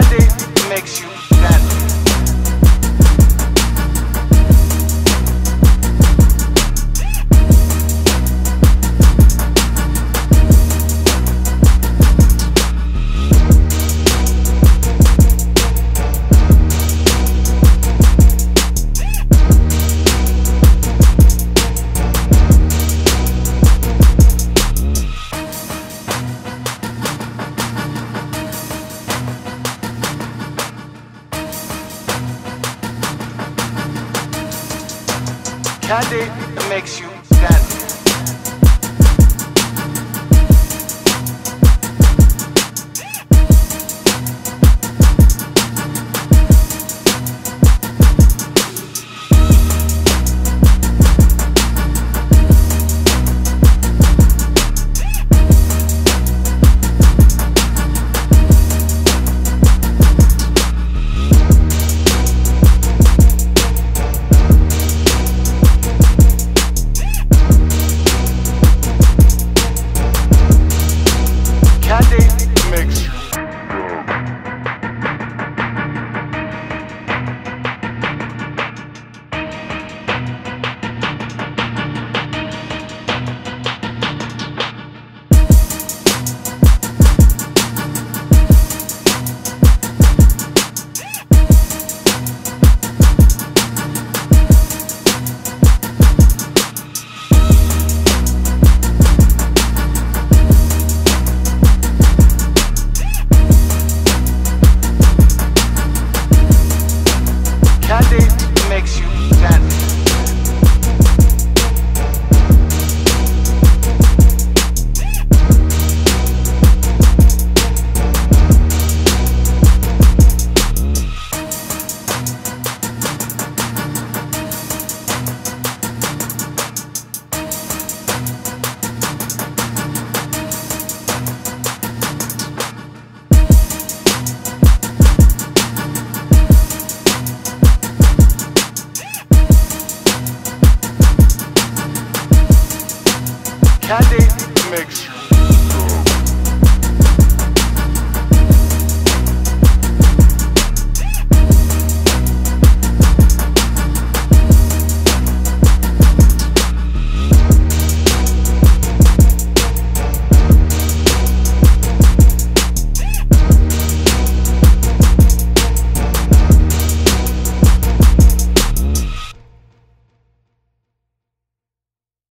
Déjate That day makes you Candy mix.